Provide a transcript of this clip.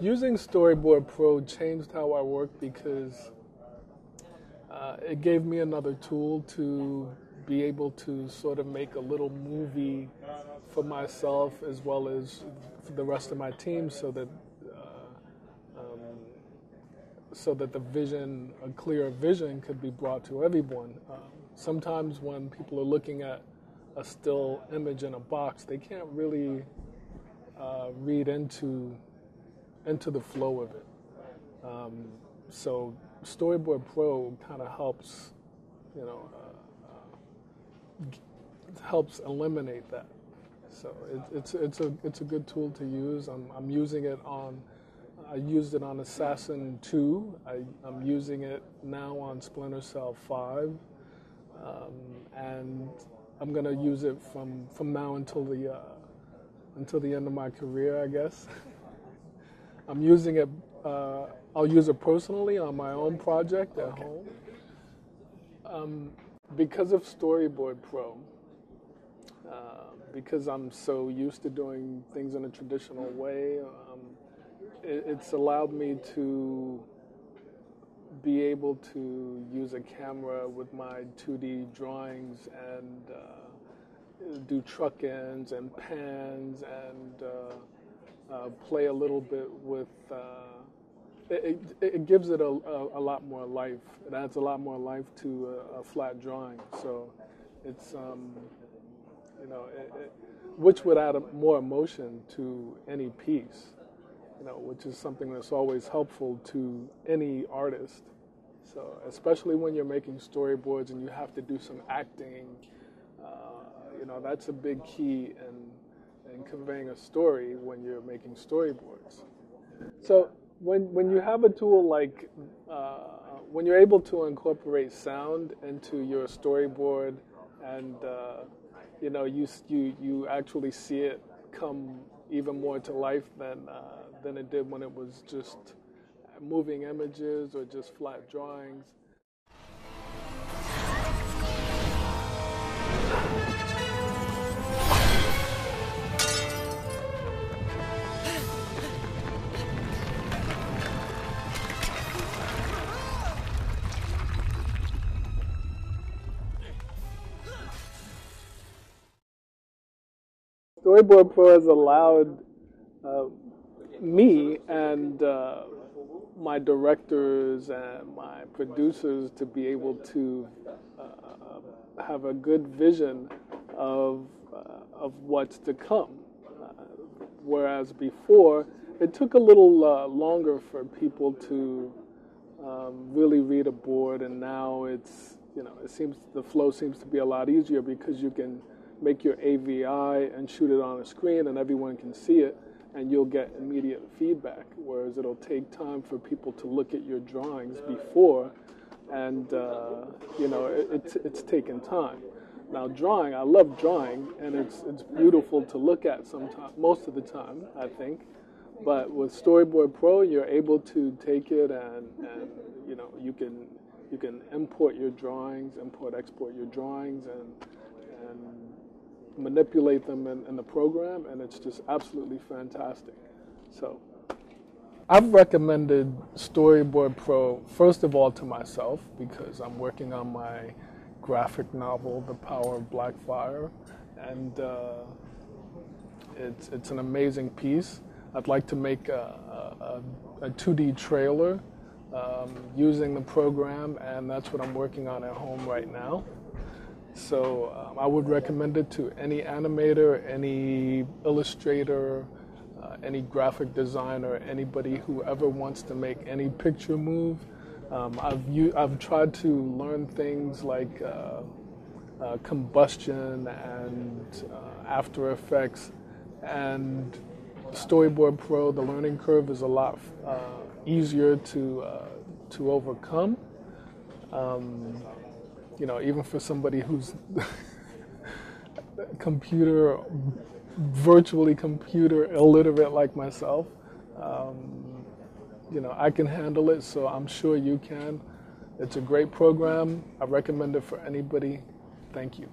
using Storyboard Pro changed how I work because uh, it gave me another tool to be able to sort of make a little movie for myself as well as for the rest of my team so that uh, um, so that the vision, a clearer vision, could be brought to everyone. Um, sometimes when people are looking at a still image in a box, they can't really uh, read into into the flow of it. Um, so Storyboard Pro kind of helps, you know, uh, uh, helps eliminate that. So it, it's it's a it's a good tool to use. I'm I'm using it on. I used it on Assassin 2. I, am using it now on Splinter Cell 5. Um, and I'm going to use it from, from now until the, uh, until the end of my career, I guess. I'm using it, uh, I'll use it personally on my own project at home. Um, because of Storyboard Pro, uh, because I'm so used to doing things in a traditional way, um, it, it's allowed me to be able to use a camera with my 2D drawings and uh, do truck ins and pans and uh, play a little bit with. Uh, it, it, it, gives it a, a, a, lot more life. It adds a lot more life to a, a flat drawing. So it's, um, you know, it, which would add more emotion to any piece, you know, which is something that's always helpful to any artist. So especially when you're making storyboards and you have to do some acting, uh, you know, that's a big key in and conveying a story when you're making storyboards. So when when you have a tool like uh, when you're able to incorporate sound into your storyboard, and uh, you know you you you actually see it come even more to life than uh, than it did when it was just moving images or just flat drawings. Storyboard Pro has allowed uh, me and uh, my directors and my producers to be able to uh, have a good vision of, uh, of what's to come. Uh, whereas before, it took a little uh, longer for people to um, really read a board, and now it's you know it seems the flow seems to be a lot easier because you can make your AVI and shoot it on a screen and everyone can see it and you'll get immediate feedback. Whereas it'll take time for people to look at your drawings before and uh, you know it, it's, it's taken time. Now drawing, I love drawing and it's, it's beautiful to look at sometimes, most of the time, I think. But with Storyboard Pro, you're able to take it and, and you know you can you can import your drawings, import export your drawings, and and manipulate them in, in the program, and it's just absolutely fantastic. So I've recommended Storyboard Pro, first of all, to myself because I'm working on my graphic novel, The Power of Blackfire, and uh, it's, it's an amazing piece. I'd like to make a, a, a 2D trailer um, using the program, and that's what I'm working on at home right now. So um, I would recommend it to any animator, any illustrator, uh, any graphic designer, anybody who ever wants to make any picture move. Um, I've, u- I've tried to learn things like uh, uh, combustion and uh, After Effects and Storyboard Pro. The learning curve is a lot uh, easier to, uh, to overcome. Um, you know, even for somebody who's computer, virtually computer illiterate like myself, um, you know, I can handle it, so I'm sure you can. It's a great program. I recommend it for anybody. Thank you.